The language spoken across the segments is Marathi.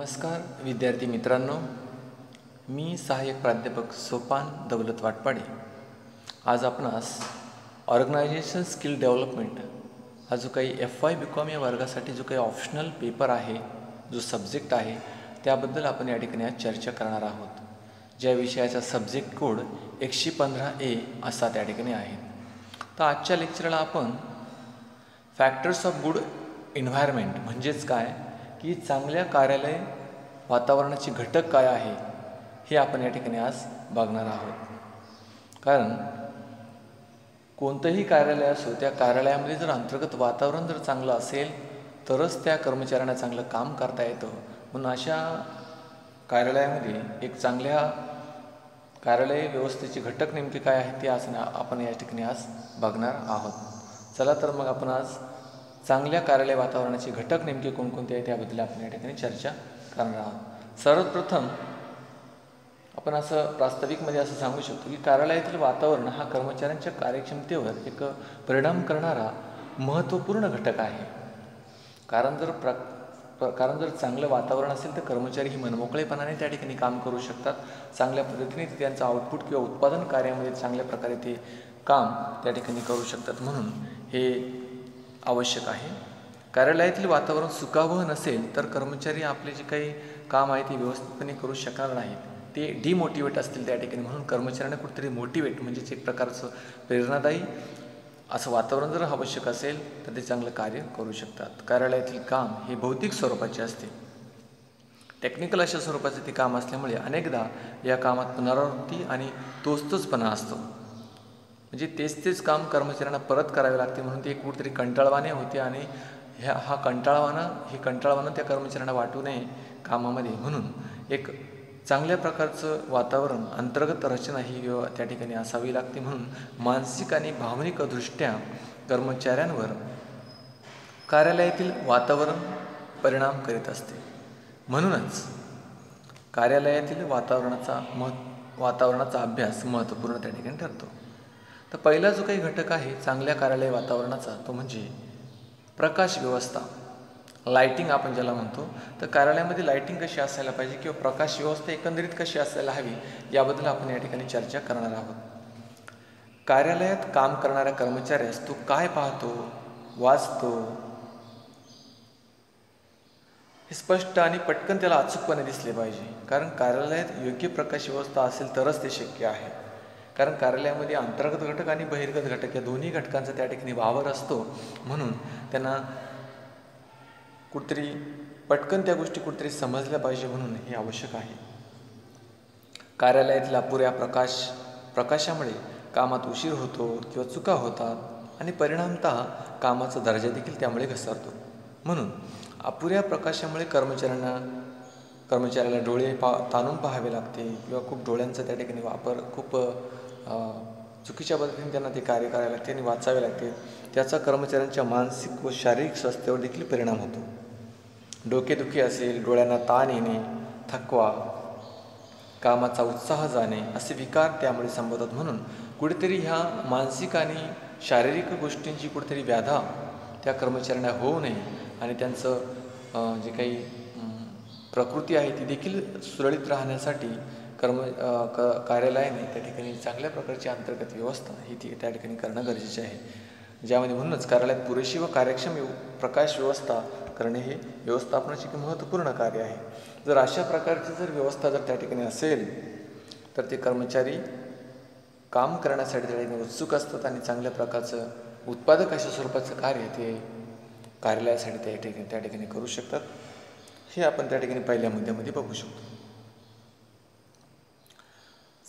नमस्कार विद्यार्थी मित्रांनो. मी सहाय्यक प्राध्यापक सोपान दौलत वाटपाडे. आज आपणास ऑर्गनायझेशन स्किल डेव्हलपमेंट हा जो काही एफ वाय बी कॉम या वर्गासाठी जो काही ऑप्शनल पेपर आहे जो सब्जेक्ट आहे त्याबद्दल आपण या ठिकाणी आज चर्चा करणार आहोत. ज्या विषयाचा सब्जेक्ट कोड एकशे पंधरा ए असा त्या ठिकाणी आहे. तर आजच्या लेक्चरला आपण फॅक्टर्स ऑफ गुड एन्व्हायरमेंट म्हणजेच काय? की चांगल्या कार्यालय वातावरणाचे घटक काय आहे हे आपण या ठिकाणी आज बघणार आहोत. कारण कोणतंही कार्यालय असो त्या कार्यालयामध्ये जर अंतर्गत वातावरण जर चांगलं असेल तरच त्या कर्मचाऱ्यांना चांगलं काम करता येतं. म्हणून अशा कार्यालयामध्ये एक चांगल्या कार्यालय व्यवस्थेचे घटक नेमके काय आहेत ते आज आपण या ठिकाणी आज बघणार आहोत. चला तर मग आपण आज चांगल्या कार्यालय वातावरणाचे घटक नेमके कोणकोणते आहेत त्याबद्दल आपण या ठिकाणी चर्चा करणार आहोत. सर्वप्रथम आपण असं प्रास्ताविकमध्ये असं सांगू शकतो की कार्यालयातील वातावरण हा कर्मचाऱ्यांच्या कार्यक्षमतेवर एक परिणाम करणारा महत्त्वपूर्ण घटक आहे. कारण जर प्र कारण जर चांगलं वातावरण असेल तर कर्मचारी ही मनमोकळेपणाने त्या ठिकाणी काम करू शकतात. चांगल्या पद्धतीने ते त्यांचं आउटपुट किंवा उत्पादन कार्यामध्ये चांगल्या प्रकारे ते काम त्या ठिकाणी करू शकतात. म्हणून हे आवश्यक आहे. कार्यालयातील वातावरण सुखावह नसेल तर कर्मचारी आपले जे काही काम आहे ते व्यवस्थितपणे करू शकणार नाहीत. ते डिमोटिवेट असतील त्या ठिकाणी. म्हणून कर्मचाऱ्यांना कुठेतरी मोटिवेट म्हणजेच एक प्रकारचं प्रेरणादायी असं वातावरण जर आवश्यक असेल तर ते चांगलं कार्य करू शकतात. कार्यालयातील काम हे भौतिक स्वरूपाचे असते. टेक्निकल अशा स्वरूपाचे ते काम असल्यामुळे अनेकदा या कामात पुनरावृत्ती आणि तोचतोचपणा असतो. म्हणजे तेच तेच काम कर्मचाऱ्यांना परत करावे लागते म्हणून ते कुठेतरी कंटाळवाणे होते आणि ह्या हा कंटाळवाणं हे कंटाळवाणं त्या कर्मचाऱ्यांना वाटू नये कामामध्ये. म्हणून एक चांगल्या प्रकारचं वातावरण अंतर्गत रचना ही त्या ठिकाणी असावी लागते. म्हणून मानसिक आणि भावनिकदृष्ट्या कर्मचाऱ्यांवर कार्यालयातील वातावरण परिणाम करीत असते. म्हणूनच कार्यालयातील वातावरणाचा मह वातावरणाचा अभ्यास महत्त्वपूर्ण त्या ठिकाणी ठरतो. तर पहिला जो काही घटक आहे चांगल्या कार्यालय वातावरणाचा तो म्हणजे प्रकाश व्यवस्था. लाईटिंग आपण ज्याला म्हणतो तर कार्यालयामध्ये लाईटिंग कशी असायला पाहिजे किंवा प्रकाश व्यवस्था एकंदरीत कशी असायला हवी याबद्दल आपण या ठिकाणी चर्चा करणार आहोत. कार्यालयात काम करणाऱ्या कर्मचाऱ्यास तो काय पाहतो वाचतो हे स्पष्ट आणि पटकन त्याला अचूकपणे दिसले पाहिजे. कारण कार्यालयात योग्य प्रकाश व्यवस्था असेल तरच ते शक्य आहे. कारण कार्यालयामध्ये अंतर्गत घटक आणि बहिर्गत घटक या दोन्ही घटकांचा त्या ठिकाणी वावर असतो. म्हणून त्यांना कुठतरी पटकन त्या गोष्टी कुठेतरी समजल्या पाहिजे म्हणून हे आवश्यक आहे. कार्यालयातील अपुऱ्या प्रकाश प्रकाशामुळे कामात उशीर होतो किंवा चुका होतात आणि परिणामत कामाचा दर्जा देखील त्यामुळे घसरतो. म्हणून अपुऱ्या प्रकाशामुळे कर्मचाऱ्यांना कर्मचाऱ्याला डोळे पा ताणून पाहावे लागते किंवा खूप डोळ्यांचा त्या ठिकाणी वापर खूप चुकीच्या पद्धतीने त्यांना ते कार्य करावे लागते आणि वाचावे लागते. त्याचा कर्मचाऱ्यांच्या मानसिक व शारीरिक स्वास्थ्यावर देखील परिणाम होतो. डोकेदुखी असेल डोळ्यांना ताण येणे थकवा कामाचा उत्साह जाणे असे विकार त्यामुळे संबोधतात म्हणून कुठेतरी ह्या मानसिक आणि शारीरिक गोष्टींची कुठेतरी व्याधा त्या कर्मचाऱ्यांना होऊ नये आणि त्यांचं जे काही प्रकृती आहे ती देखील सुरळीत राहण्यासाठी कर्म क कार्यालयाने त्या ठिकाणी चांगल्या प्रकारची अंतर्गत व्यवस्था ही ती त्या ठिकाणी करणं गरजेचे आहे. ज्यामध्ये म्हणूनच कार्यालयात पुरेशी व कार्यक्षम प्रकाश व्यवस्था करणे हे व्यवस्थापनाचे एक महत्त्वपूर्ण कार्य आहे. जर अशा प्रकारची जर व्यवस्था जर त्या ठिकाणी असेल तर ते कर्मचारी काम करण्यासाठी त्या ठिकाणी उत्सुक असतात आणि चांगल्या प्रकारचं उत्पादक अशा स्वरूपाचं कार्य ते कार्यालयासाठी त्या ठिकाणी त्या ठिकाणी करू शकतात. हे आपण त्या ठिकाणी पहिल्या मुद्द्यामध्ये बघू शकतो.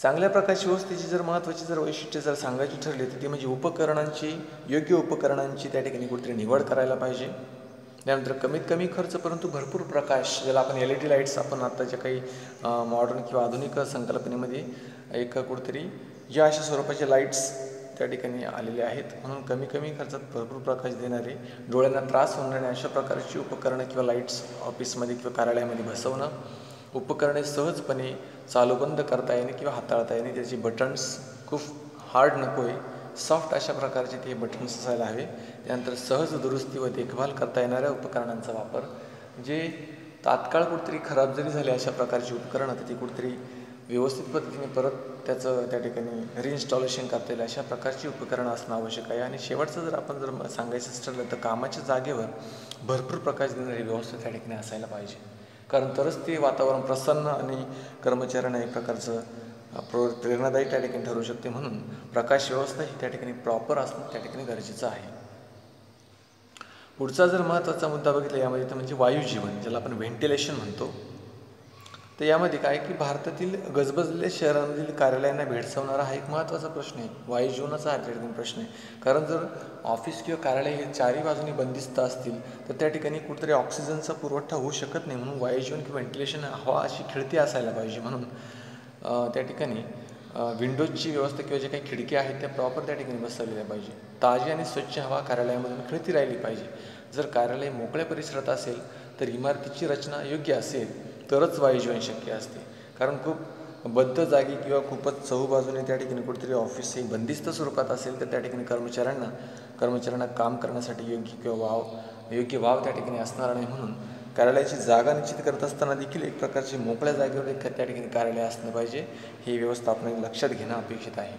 चांगल्या प्रकारची व्यवस्थेची जर महत्त्वाची जर वैशिष्ट्ये जर सांगायची ठरली तर ती म्हणजे उपकरणांची योग्य उपकरणांची त्या ठिकाणी कुठेतरी निवड करायला पाहिजे. त्यानंतर कमीत कमी खर्च परंतु भरपूर प्रकाश ज्याला आपण एल ई डी लाईट्स आपण आत्ताच्या काही मॉडर्न किंवा आधुनिक संकल्पनेमध्ये एक कुठेतरी या अशा स्वरूपाचे लाईट्स त्या ठिकाणी आलेले आहेत म्हणून कमी कमी खर्चात भरपूर प्रकाश देणारे डोळ्यांना त्रास होणारे अशा प्रकारची उपकरणं किंवा लाईट्स ऑफिसमध्ये किंवा कार्यालयामध्ये बसवणं उपकरणे सहजपणे चालू बंद करता येणे किंवा हाताळता येणे त्याची बटन्स खूप हार्ड नको आहे सॉफ्ट अशा प्रकारचे ते बटन्स असायला हवे. त्यानंतर सहज दुरुस्ती व देखभाल करता येणाऱ्या उपकरणांचा वापर. जे तात्काळ कुठेतरी खराब जरी झाले अशा प्रकारची उपकरणं तर ती कुठेतरी व्यवस्थित पद्धतीने परत त्याचं त्या ठिकाणी रिइन्स्टॉलेशन करता येईल अशा प्रकारची उपकरणं असणं आवश्यक आहे. आणि शेवटचं जर आपण जर सांगायचं ठरलं तर कामाच्या जागेवर भरपूर प्रकाश देणारी व्यवस्था त्या ठिकाणी असायला पाहिजे. कारण तरच ते वातावरण प्रसन्न आणि कर्मचाऱ्यांना एक प्रकारचं प्रो प्रेरणादायी त्या ठिकाणी ठरू शकते म्हणून प्रकाश व्यवस्था ही त्या ठिकाणी प्रॉपर असणं त्या ठिकाणी गरजेचं आहे. पुढचा जर महत्त्वाचा मुद्दा बघितला यामध्ये तर म्हणजे वायुजीवन ज्याला आपण व्हेंटिलेशन म्हणतो. तर यामध्ये काय की भारतातील गजबजलेल्या शहरांमधील कार्यालयांना भेडसावणारा हा एक महत्त्वाचा प्रश्न आहे. वायुजीवनाचा हा ठिकाणी प्रश्न आहे. कारण जर ऑफिस किंवा कार्यालय हे चारही बाजूनी बंदिस्त असतील तर त्या ठिकाणी कुठेतरी ऑक्सिजनचा पुरवठा होऊ शकत नाही म्हणून वायुजीवन किंवा व्हेंटिलेशन हवा अशी खिळती असायला पाहिजे म्हणून त्या ठिकाणी विंडोजची व्यवस्था किंवा जे काही खिडक्या आहेत त्या प्रॉपर त्या ठिकाणी बसवलेल्या पाहिजे. ताजी आणि स्वच्छ हवा कार्यालयामधून खिळती राहिली पाहिजे. जर कार्यालय मोकळ्या परिसरात असेल तर इमारतीची रचना योग्य असेल तरच वायुजीवन शक्य असते. कारण खूप बद्ध जागी किंवा खूपच चहूबाजूने त्या ठिकाणी कुठेतरी ऑफिस हे बंदिस्त स्वरूपात असेल तर त्या ठिकाणी कर्मचाऱ्यांना कर्मचाऱ्यांना काम करण्यासाठी योग्य किंवा वाव योग्य वाव त्या ठिकाणी असणार नाही म्हणून कार्यालयाची जागा निश्चित करत असताना देखील एक प्रकारची मोकळ्या जागेवर एक त्या ठिकाणी कार्यालय असलं पाहिजे हे व्यवस्थापनाने लक्षात घेणं अपेक्षित आहे.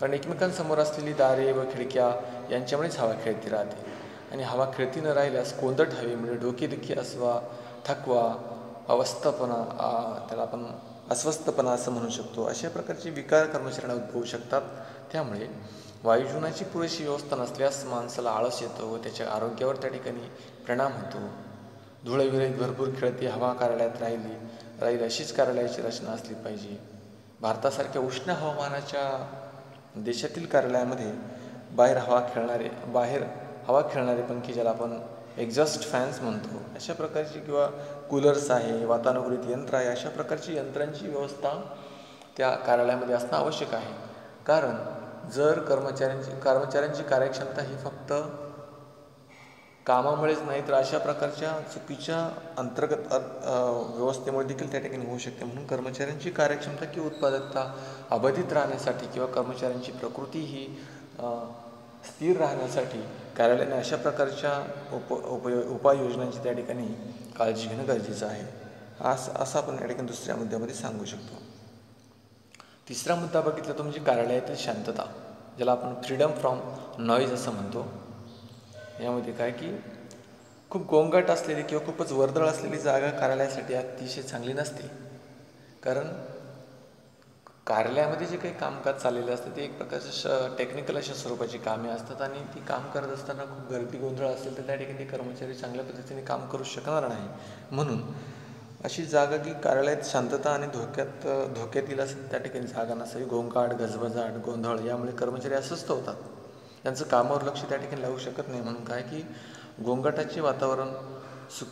कारण एकमेकांसमोर असलेली दारे व खिडक्या यांच्यामुळेच हवा खेळती राहते. आणि हवा खेळती न राहिल्यास कोंदट हवेमुळे डोकेदुखी असवा थकवा अवस्थापना त्याला आपण अस्वस्थपणा असं म्हणू शकतो. अशा प्रकारचे विकार कर्मचाऱ्यांना उद्भवू शकतात. त्यामुळे वायुजीवनाची पुरेशी व्यवस्था नसल्यास माणसाला आळस येतो व त्याच्या आरोग्यावर त्या ठिकाणी परिणाम होतो. धुळेविरहित भरपूर खेळती हवा कार्यालयात राहिली राहील अशीच कार्यालयाची रचना असली पाहिजे. भारतासारख्या उष्ण हवामानाच्या देशातील कार्यालयामध्ये बाहेर हवा खेळणारे बाहेर हवा खेळणारे पंखी ज्याला आपण एक्झॉस्ट फॅन्स म्हणतो. अशा प्रकारची किंवा कूलर्स आहे वातानुकूलित यंत्र आहे अशा प्रकारची यंत्रांची व्यवस्था त्या कार्यालयामध्ये असणं आवश्यक आहे. कारण जर कर्मचाऱ्यांची कर्मचाऱ्यांची कार्यक्षमता ही फक्त कामामुळेच नाही तर अशा प्रकारच्या चुकीच्या अंतर्गत व्यवस्थेमुळे देखील त्या ठिकाणी होऊ शकते. म्हणून कर्मचाऱ्यांची कार्यक्षमता किंवा उत्पादकता अबाधित राहण्यासाठी किंवा कर्मचाऱ्यांची प्रकृती ही स्थिर राहण्यासाठी कार्यालयाने अशा प्रकारच्या उप उपयो उपाययोजनांची त्या ठिकाणी काळजी घेणं गरजेचं आहे. असं असं आपण या ठिकाणी दुसऱ्या मुद्द्यामध्ये सांगू शकतो. तिसरा मुद्दा बघितला तो म्हणजे कार्यालयातील शांतता ज्याला आपण फ्रीडम फ्रॉम नॉईज असं म्हणतो. यामध्ये काय की खूप गोंगाट असलेली किंवा खूपच वर्दळ असलेली जागा कार्यालयासाठी अतिशय चांगली नसते. कारण कार्यालयामध्ये जे काही कामकाज चाललेलं असतं ते एक प्रकारचे श टेक्निकल अशा स्वरूपाची कामे असतात आणि ती काम करत असताना खूप गर्दी गोंधळ असेल तर त्या ठिकाणी कर्मचारी चांगल्या पद्धतीने काम करू शकणार नाही. म्हणून अशी जागा की कार्यालयात शांतता आणि धोक्यात धोक्यात येईल असेल त्या ठिकाणी जागा नसावी. गोंगाट गजबजाट गोंधळ यामुळे कर्मचारी अस्वस्थ होतात. त्यांचं कामावर लक्ष त्या ठिकाणी लावू शकत नाही. म्हणून काय की गोंगाटाचे वातावरण सु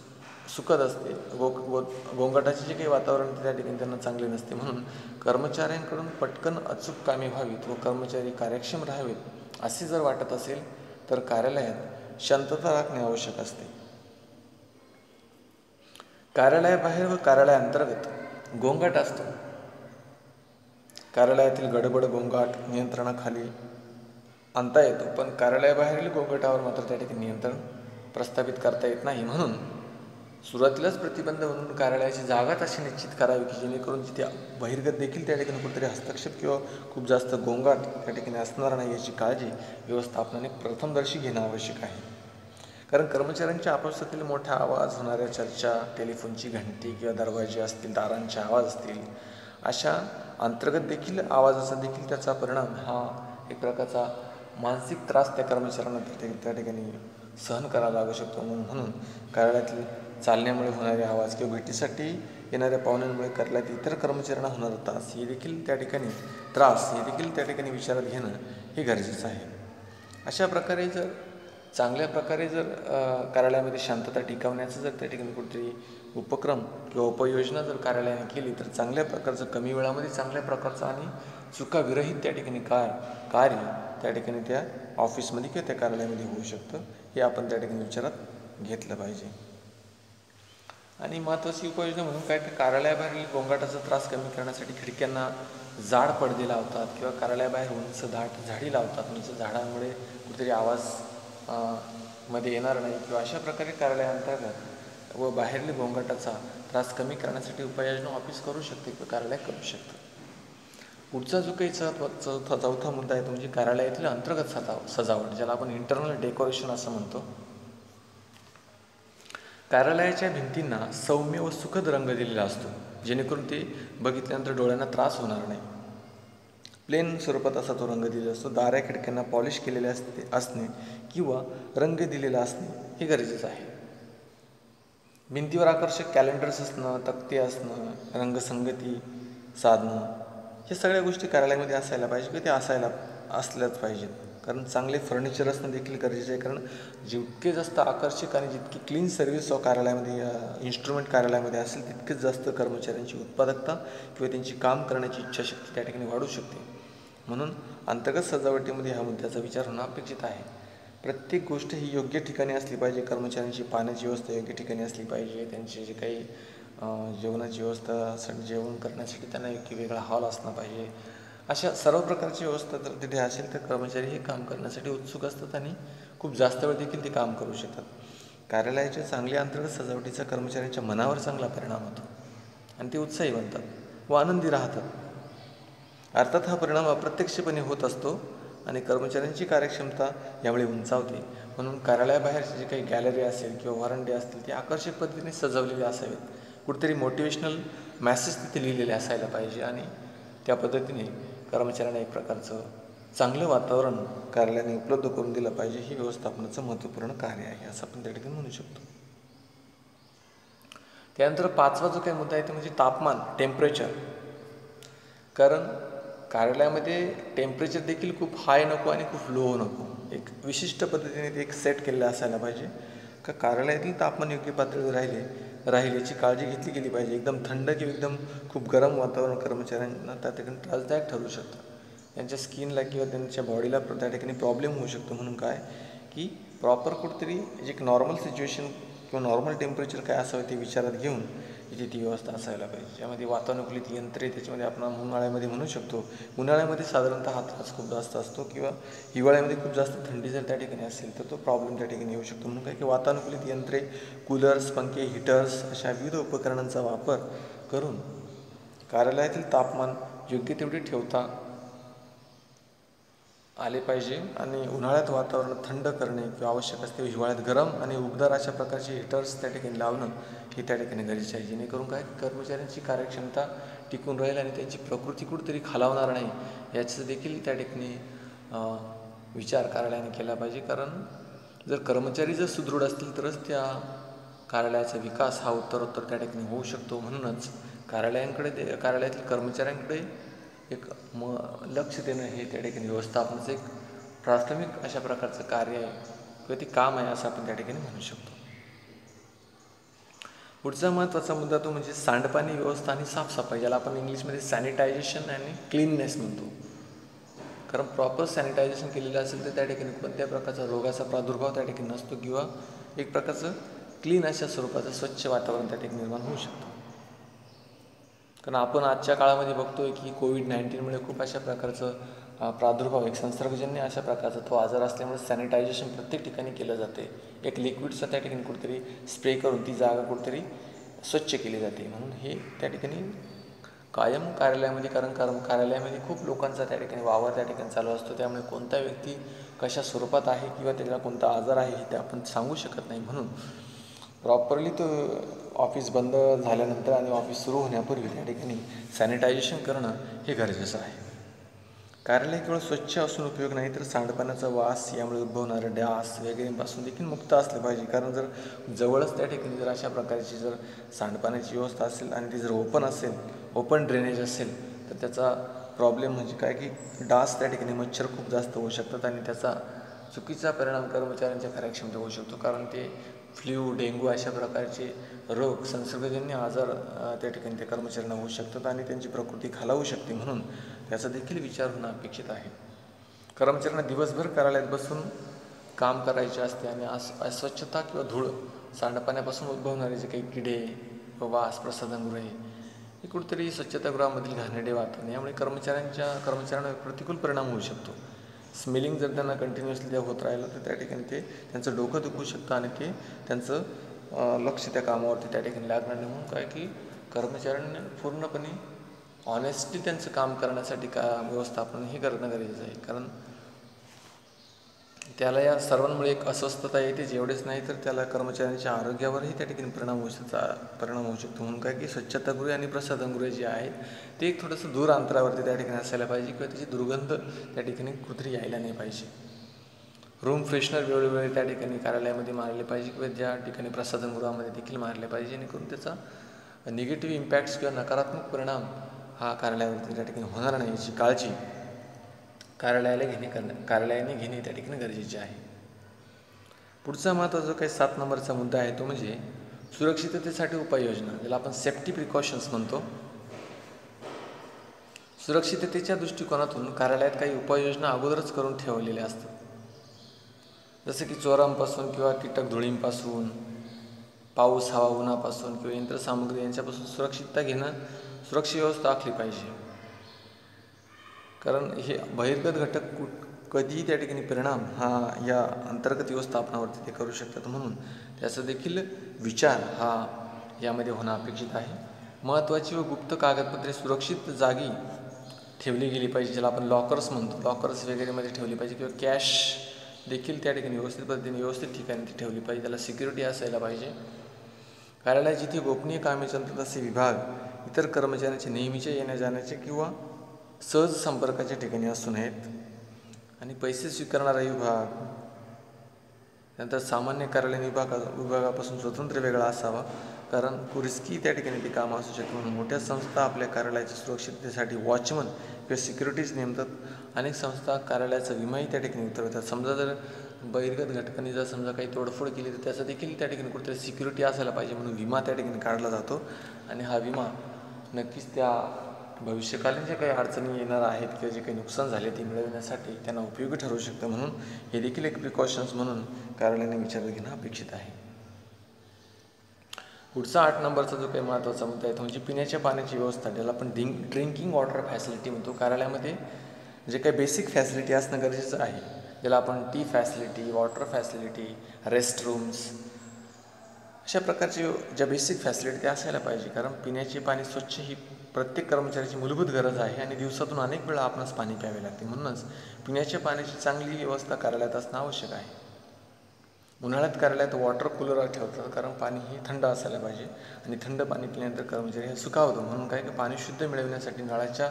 सुखद असते. गो गो गोंगाटाचे जे काही वातावरण त्या ठिकाणी त्यांना चांगले नसते. म्हणून कर्मचाऱ्यांकडून पटकन अचूक कामे व्हावीत व कर्मचारी कार्यक्षम राहावेत असे जर वाटत असेल तर कार्यालयात शांतता राखणे आवश्यक असते. कार्यालयाबाहेर व कार्यालयाअंतर्गत गोंगाट असतो. कार्यालयातील गडबड गोंगाट नियंत्रणाखाली आणता येतो पण कार्यालयाबाहेरील गोंगाटावर मात्र त्या ठिकाणी नियंत्रण प्रस्थापित करता येत नाही. म्हणून सुरुवातीलाच प्रतिबंध म्हणून कार्यालयाची जागा तशी निश्चित करावी की जेणेकरून जिथे बहिर्गत देखील त्या ठिकाणी कुठेतरी हस्तक्षेप किंवा खूप जास्त गोंगाट त्या ठिकाणी असणार नाही याची काळजी व्यवस्थापनाने प्रथमदर्शी घेणं आवश्यक आहे. कारण कर्मचाऱ्यांच्या आपापसातील मोठ्या आवाज होणाऱ्या चर्चा टेलिफोनची घंटी किंवा दरवाजे असतील दारांचे आवाज असतील अशा अंतर्गत देखील आवाजाचा देखील त्याचा परिणाम हा एक प्रकारचा मानसिक त्रास त्या कर्मचाऱ्यांना त्या ठिकाणी सहन करावा लागू शकतो म्हणून कार्यालयातील चालण्यामुळे होणारे आवाज किंवा भेटीसाठी येणाऱ्या पाहुण्यांमुळे कार्यालयात इतर कर्मचाऱ्यांना होणारा त्रास हे देखील त्या ठिकाणी त्रास हे देखील त्या ठिकाणी विचारात घेणं हे गरजेचं आहे. अशा प्रकारे जर चांगल्या प्रकारे जर कार्यालयामध्ये शांतता टिकवण्याचं जर त्या ठिकाणी कुठेतरी उपक्रम किंवा उपयोजना जर कार्यालयाने केली तर चांगल्या प्रकारचं कमी वेळामध्ये चांगल्या प्रकारचं आणि चुकाविरहित त्या ठिकाणी कार कार्य त्या ठिकाणी त्या ऑफिसमध्ये किंवा त्या कार्यालयामध्ये होऊ शकतं हे आपण त्या ठिकाणी विचारात घेतलं पाहिजे. आणि महत्त्वाची उपाययोजना म्हणून काय तर कार्यालयाबाहेरील गोंगाटाचा त्रास कमी करण्यासाठी खिडक्यांना जाड पडदे लावतात किंवा कार्यालयाबाहेर उंच दाट झाडी लावतात. उंच झाडांमुळे कुठेतरी आवाजमध्ये येणार नाही किंवा अशा प्रकारे कार्यालयांतर्गत व बाहेरील गोंगाटाचा त्रास कमी करण्यासाठी उपाययोजना ऑफिस करू शकते किंवा कार्यालय करू शकतं. पुढचा जो काही चौथा चौथा मुद्दा आहे तो म्हणजे कार्यालयातील अंतर्गत सजाव सजावट ज्याला आपण इंटरनल डेकोरेशन असं म्हणतो. कार्यालयाच्या भिंतींना सौम्य व सुखद रंग दिलेला असतो जेणेकरून ते बघितल्यानंतर डोळ्यांना त्रास होणार नाही. प्लेन स्वरूपात असा तो रंग दिलेला असतो दाऱ्या खिडक्यांना पॉलिश केलेले असते असणे किंवा रंग दिलेला असणे हे गरजेचं आहे. भिंतीवर आकर्षक कॅलेंडर्स असणं तक्ते असणं रंगसंगती साधणं हे सगळ्या गोष्टी कार्यालयामध्ये असायला पाहिजे किंवा ते असायला असल्याच पाहिजेत. कारण चांगले फर्निचर असणं देखील गरजेचं आहे. कारण जितके जास्त आकर्षक आणि जितकी क्लीन सर्व्हिस कार्यालयामध्ये इन्स्ट्रुमेंट कार्यालयामध्ये असेल तितकेच जास्त कर्मचाऱ्यांची उत्पादकता किंवा त्यांची काम करण्याची इच्छाशक्ती त्या ठिकाणी वाढू शकते. म्हणून अंतर्गत सजावटीमध्ये ह्या मुद्द्याचा विचार होणं अपेक्षित आहे. प्रत्येक गोष्ट ही योग्य ठिकाणी असली पाहिजे. कर्मचाऱ्यांची पाण्याची व्यवस्था योग्य ठिकाणी असली पाहिजे. त्यांची जे काही जेवणाची व्यवस्था जेवण करण्यासाठी त्यांना योग्य वेगळा हॉल असला पाहिजे. अशा सर्व प्रकारची व्यवस्था जर तिथे असेल तर कर्मचारी हे काम करण्यासाठी उत्सुक असतात आणि खूप जास्त वेळ देखील ते काम करू शकतात. कार्यालयाच्या चांगल्या अंतर्गत सजावटीचा कर्मचाऱ्यांच्या मनावर चांगला परिणाम होतो. आणि ते उत्साही बनतात व आनंदी राहतात. अर्थात हा परिणाम अप्रत्यक्षपणे होत असतो आणि कर्मचाऱ्यांची कार्यक्षमता यावेळी उंचावते. म्हणून कार्यालयाबाहेरचे जे काही गॅलरी असेल किंवा वॉरंटी असतील ते आकर्षक पद्धतीने सजवलेले असावेत. कुठेतरी मोटिवेशनल मॅसेज तिथे लिहिलेले असायला पाहिजे आणि त्या पद्धतीने कर्मचाऱ्यांना एक प्रकारचं चांगलं वातावरण कार्यालयाने उपलब्ध करून दिलं पाहिजे. ही व्यवस्थापनाचं महत्त्वपूर्ण कार्य आहे असं आपण त्या ठिकाणी म्हणू शकतो. त्यानंतर पाचवा जो काही मुद्दा आहे ते म्हणजे तापमान टेम्परेचर कारण कार्यालयामध्ये टेम्परेचर देखील खूप हाय नको आणि खूप लो नको. एक विशिष्ट पद्धतीने ते एक सेट केलेलं असायला पाहिजे. का कार्यालयातील तापमान योग्य पातळीवर राहिले राहील याची काळजी घेतली गेली पाहिजे. एकदम थंड किंवा एकदम खूप गरम वातावरण कर्मचाऱ्यांना त्या ठिकाणी त्रासदायक ठरू शकतं. त्यांच्या स्किनला किंवा त्यांच्या बॉडीला त्या ठिकाणी प्रॉब्लेम होऊ शकतो. म्हणून काय? की प्रॉपर कुठेतरी एक नॉर्मल सिच्युएशन किंवा नॉर्मल टेम्परेचर काय असावं ते विचारात घेऊन याची ती व्यवस्था असायला पाहिजे. ज्यामध्ये वातानुकूलित यंत्रे त्याच्यामध्ये आपण उन्हाळ्यामध्ये म्हणू शकतो. उन्हाळ्यामध्ये साधारणतः हा त्रास खूप जास्त असतो किंवा हिवाळ्यामध्ये खूप जास्त थंडी जर त्या ठिकाणी असेल तर तो प्रॉब्लेम त्या ठिकाणी येऊ शकतो. म्हणून काय की वातानुकूलित यंत्रे कूलर्स पंखे हिटर्स अशा विविध उपकरणांचा वापर करून कार्यालयातील तापमान योग्य तेवढे ठेवता आले पाहिजे आणि उन्हाळ्यात वातावरण थंड करणे किंवा आवश्यक असते हिवाळ्यात गरम आणि उबदार अशा प्रकारचे हिटर्स त्या ठिकाणी लावणं हे त्या ठिकाणी गरजेचे आहे. जेणेकरून काय? कर्मचाऱ्यांची कार्यक्षमता टिकून राहील आणि त्यांची प्रकृती कुठेतरी खालावणार नाही याचं देखील त्या ठिकाणी विचार कार्यालयाने केला पाहिजे. कारण जर कर्मचारी जर सुदृढ असतील तरच त्या कार्यालयाचा विकास हा उत्तरोत्तर त्या ठिकाणी होऊ शकतो. म्हणूनच कार्यालयांकडे दे कार्यालयातील कर्मचाऱ्यांकडे एक म लक्ष देणं हे त्या ठिकाणी व्यवस्थापनाचं एक प्राथमिक अशा प्रकारचं कार्य आहे किंवा ते काम आहे असं आपण त्या ठिकाणी म्हणू शकतो. पुढचा महत्त्वाचा मुद्दा तो म्हणजे सांडपाणी व्यवस्था आणि साफसफाई ज्याला आपण इंग्लिशमध्ये सॅनिटायझेशन आणि क्लीननेस म्हणतो. कारण प्रॉपर सॅनिटायझेशन केलेलं असेल तर त्या ठिकाणी कोणत्या प्रकारचा रोगाचा प्रादुर्भाव त्या ठिकाणी नसतो किंवा एक प्रकारचं क्लीन अशा स्वरूपाचं स्वच्छ वातावरण त्या ठिकाणी निर्माण होऊ शकतं. कारण आपण आजच्या काळामध्ये बघतोय की कोविड नाईन्टीनमुळे खूप अशा प्रकारचं प्रादुर्भाव एक संसर्गजन्य अशा प्रकारचा तो आजार असल्यामुळे सॅनिटायझेशन प्रत्येक ठिकाणी केलं जाते. एक लिक्विडचं त्या ठिकाणी कुठेतरी स्प्रे करून ती जागा कुठेतरी स्वच्छ केली जाते. म्हणून हे त्या ठिकाणी कायम कार्यालयामध्ये कारण कारण कार्यालयामध्ये खूप लोकांचा त्या ठिकाणी वावर त्या ठिकाणी चालू असतो. त्यामुळे कोणता व्यक्ती कशा स्वरूपात आहे किंवा त्याला कोणता आजार आहे हे ते आपण सांगू शकत नाही. म्हणून प्रॉपरली तो ऑफिस बंद झाल्यानंतर आणि ऑफिस सुरू होण्यापूर्वी त्या ठिकाणी सॅनिटायझेशन करणं हे गरजेचं आहे. कार्यालय केवळ स्वच्छ असून उपयोग नाही तर सांडपाण्याचा वास यामुळे उद्भवणारे डास वगैरेपासून देखील मुक्त असले पाहिजे. कारण जर जवळच त्या ठिकाणी जर अशा प्रकारची जर सांडपाण्याची व्यवस्था असेल आणि ती जर ओपन असेल ओपन ड्रेनेज असेल तर त्याचा प्रॉब्लेम म्हणजे काय की डास त्या ठिकाणी मच्छर खूप जास्त होऊ शकतात आणि त्याचा चुकीचा परिणाम कर्मचाऱ्यांच्या कार्यक्षमता होऊ शकतो. कारण ते फ्ल्यू डेंग्यू अशा प्रकारचे रोग संसर्गजन्य आजार त्या ठिकाणी त्या कर्मचाऱ्यांना होऊ शकतात आणि त्यांची प्रकृती खालावू शकते. म्हणून याचा देखील विचार होणं अपेक्षित आहे. कर्मचाऱ्यांना दिवसभर कार्यालयात बसून काम करायचे असते आणि अस अस्वच्छता किंवा धूळ सांडपाण्यापासून उद्भवणारे जे काही किडे व वास प्रसाधनगृहे हे कुठेतरी स्वच्छतागृहामधील घाणेडे वातावरण यामुळे कर्मचाऱ्यांच्या कर्मचाऱ्यांवर प्रतिकूल परिणाम होऊ शकतो. स्मेलिंग जर त्यांना कंटिन्युअसली जर होत राहिलं तर त्या ठिकाणी ते त्यांचं डोकं दुखू शकतं आणि ते त्यांचं लक्ष त्या कामावरती त्या ठिकाणी लागणार नाही. म्हणून काय की कर्मचाऱ्यांनी पूर्णपणे ऑनेस्टली त्यांचं काम करण्यासाठी का व्यवस्थापन हे करणं गरजेचं आहे. कारण त्याला या सर्वांमुळे एक अस्वस्थता येते. जेवढेच नाही तर त्याला कर्मचाऱ्यांच्या आरोग्यावरही त्या ठिकाणी परिणाम होऊ शकता परिणाम होऊ शकतो. म्हणून काय की स्वच्छतागृहे आणि प्रसादनगृह जे आहेत ते एक थोडंसं दूर अंतरावरती त्या ठिकाणी असायला पाहिजे किंवा त्याची दुर्गंध त्या ठिकाणी कुत्री यायला नाही पाहिजे. रूम फ्रेशनर वेळोवेळी त्या ठिकाणी कार्यालयामध्ये मारले पाहिजे किंवा ज्या ठिकाणी प्रसादनगृहामध्ये देखील मारले पाहिजे. जेणेकरून त्याचा निगेटिव्ह इम्पॅक्ट्स किंवा नकारात्मक परिणाम हा कार्यालयावरती त्या ठिकाणी होणार नाही याची काळजी कार्यालयाला घेणे करणे कार्यालयाने घेणे त्या ठिकाणी गरजेचे आहे. पुढचा महत्त्वाचा जो काही सात नंबरचा मुद्दा आहे तो म्हणजे सुरक्षिततेसाठी उपाययोजना ज्याला आपण सेफ्टी प्रिकॉशन्स म्हणतो. सुरक्षिततेच्या दृष्टिकोनातून कार्यालयात काही उपाययोजना अगोदरच करून ठेवलेल्या असतात. जसं की चोरांपासून किंवा कीटक धुळींपासून पाऊस हवा उन्हापासून किंवा यंत्रसामुग्री यांच्यापासून सुरक्षितता घेणं सुरक्षा व्यवस्था आखली पाहिजे. कारण हे बहिर्गत घटक कुठ कधीही त्या ठिकाणी परिणाम हा या अंतर्गत व्यवस्थापनावरती ते करू शकतात म्हणून त्याचा देखील विचार हा यामध्ये होणं अपेक्षित आहे. महत्त्वाची व गुप्त कागदपत्रे सुरक्षित जागी ठेवली गेली पाहिजे ज्याला आपण लॉकर्स म्हणतो. लॉकर्स वगैरेमध्ये ठेवली पाहिजे किंवा कॅश देखील त्या ठिकाणी व्यवस्थित पद्धतीने व्यवस्थित ठिकाणी ती ठेवली पाहिजे. त्याला सिक्युरिटी असायला पाहिजे. कार्यालयात जिथे गोपनीय कामे चालतात असे विभाग इतर कर्मचाऱ्यांचे नेहमीच्या येण्या जाण्याचे किंवा सहज संपर्काच्या ठिकाणी असू नयेत आणि पैसे स्वीकारणारा विभाग त्यानंतर सामान्य कार्यालयीन विभागा विभागापासून स्वतंत्र वेगळा असावा. कारण कुरिस्की त्या ठिकाणी ते काम असू शकते म्हणून मोठ्या संस्था आपल्या कार्यालयाच्या सुरक्षिततेसाठी वॉचमन किंवा सिक्युरिटीज नेमतात. अनेक संस्था कार्यालयाचा विमाही त्या ठिकाणी उतरवतात. समजा जर बहिर्गत घटकांनी जर समजा काही तोडफोड केली तर त्याचा देखील त्या ठिकाणी कुठेतरी सिक्युरिटी असायला पाहिजे म्हणून विमा त्या ठिकाणी काढला जातो. आणि हा विमा नक्कीच त्या भविष्यकालीन जे काही अडचणी येणार आहेत किंवा जे काही नुकसान झाले ते मिळविण्यासाठी त्यांना उपयोगी ठरू शकतं म्हणून हे देखील एक प्रिकॉशन्स म्हणून कार्यालयाने विचारात घेणं अपेक्षित आहे. पुढचा आठ नंबरचा जो काही महत्त्वाचा मुद्दा आहे तो म्हणजे पिण्याच्या पाण्याची व्यवस्था ज्याला आपण ड्रिंक ड्रिंकिंग वॉटर फॅसिलिटी म्हणतो. कार्यालयामध्ये जे काही बेसिक फॅसिलिटी असणं गरजेचं आहे ज्याला आपण tea facility water facility rest rooms अशा प्रकारची ज्या बेसिक फॅसिलिटी त्या असायला पाहिजे. कारण पिण्याचे पाणी स्वच्छ ही प्रत्येक कर्मचाऱ्याची मूलभूत गरज आहे आणि दिवसातून अनेक वेळा आपणास पाणी प्यावे लागते. म्हणूनच पिण्याच्या पाण्याची चांगली व्यवस्था कार्यालयात असणं आवश्यक आहे. उन्हाळ्यात कार्यालयात वॉटर कूलर ठेवतात कारण पाणी हे थंड असायला पाहिजे आणि थंड पाणी पिल्यानंतर कर्मचारी हे सुखावतो म्हणून काय की पाणी शुद्ध मिळविण्यासाठी नळाच्या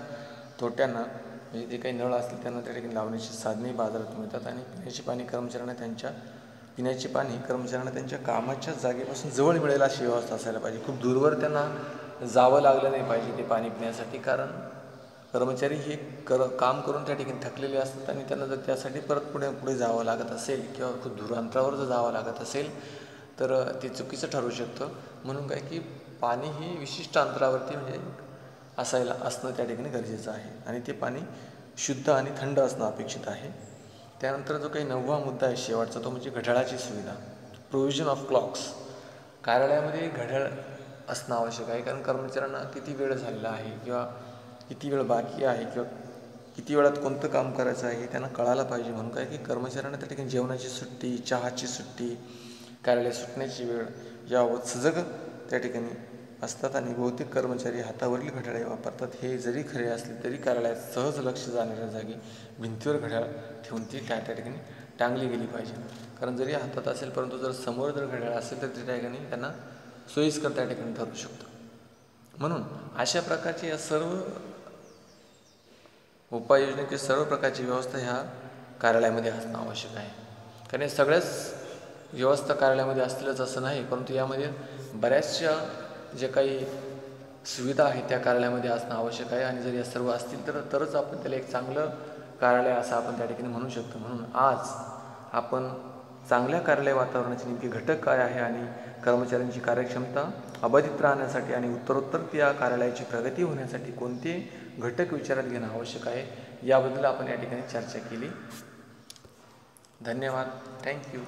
तोट्यांना म्हणजे जे काही नळ असतील त्यांना त्या ठिकाणी लावण्याची साधने बाजारात मिळतात आणि पिण्याचे पाणी कर्मचाऱ्यांना त्यांच्या पिण्याचे पाणी कर्मचाऱ्यांना त्यांच्या कामाच्या जागेपासून जवळ मिळेल अशी व्यवस्था असायला पाहिजे. खूप दूरवर त्यांना जावं लागलं नाही पाहिजे ते पाणी पिण्यासाठी. कारण कर्मचारी हे कर काम करून त्या ठिकाणी थकलेले असतात आणि त्यांना जर त्यासाठी परत पुढे पुढे जावं लागत असेल किंवा खूप दूर अंतरावर जर जावं लागत असेल तर ते चुकीचं ठरू शकतं. म्हणून काय की पाणी हे विशिष्ट अंतरावरती म्हणजे असायला असणं त्या ठिकाणी गरजेचं आहे. आणि ते पाणी शुद्ध आणि थंड असणं अपेक्षित आहे. त्यानंतर जो काही नववा मुद्दा आहे शेवटचा तो म्हणजे घड्याळाची सुविधा. प्रोव्हिजन ऑफ क्लॉक्स कार्यालयामध्ये घड्याळ असणं आवश्यक आहे कारण कर्मचाऱ्यांना किती वेळ झालेला आहे किंवा किती वेळ बाकी आहे किंवा किती वेळात कोणतं काम करायचं आहे हे त्यांना कळायला पाहिजे. म्हणून काय की कर्मचाऱ्यांना त्या ठिकाणी जेवणाची सुट्टी चहाची सुट्टी कार्यालय सुटण्याची वेळ याबाबत सजग त्या ठिकाणी असतात आणि बहुतेक कर्मचारी हातावरील घड्याळे वापरतात. हे जरी खरे असले तरी कार्यालयात सहज लक्ष जाणाऱ्या जागी भिंतीवर घड्याळ ठेवून ती त्या त्या ठिकाणी टांगली गेली पाहिजे. कारण जरी हातात असेल परंतु जर समोर जर घड्याळ असेल तर त्या ठिकाणी त्यांना सोयीस्कर त्या ठिकाणी ठरू शकतं. म्हणून अशा प्रकारची या सर्व उपाययोजनेची सर्व प्रकारची व्यवस्था ह्या कार्यालयामध्ये असणं आवश्यक आहे. कारण हे सगळ्याच व्यवस्था कार्यालयामध्ये असतीलच असं नाही परंतु यामध्ये बऱ्याचशा जे काही सुविधा आहेत त्या कार्यालयामध्ये असणं आवश्यक आहे. आणि जर या सर्व असतील तर तरच आपण त्याला एक चांगलं कार्यालय असं आपण त्या ठिकाणी म्हणू शकतो. म्हणून आज आपण चांगल्या कार्यालय वातावरणाचे नेमके घटक काय आहे आणि कर्मचाऱ्यांची कार्यक्षमता अबाधित राहण्यासाठी आणि उत्तरोत्तर त्या कार्यालयाची प्रगती होण्यासाठी कोणते घटक विचारात घेणं आवश्यक आहे याबद्दल आपण या ठिकाणी चर्चा केली. धन्यवाद. थँक्यू